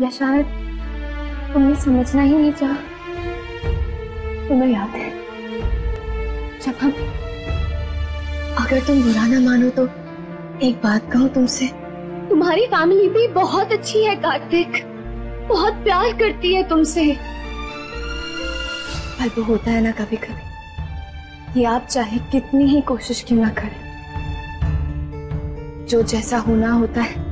या शायद तुमने समझना ही नहीं चाहा, तुम्हें याद है। जब हम, अगर तुम बुरा ना मानो तो एक बात कहूँ तुमसे। तुम्हारी फैमिली भी बहुत अच्छी है, कार्तिक। बहुत प्यार करती है तुमसे। पर वो होता है ना कभी कभी ये आप चाहे कितनी ही कोशिश क्यों ना करें। जो जैसा होना होता है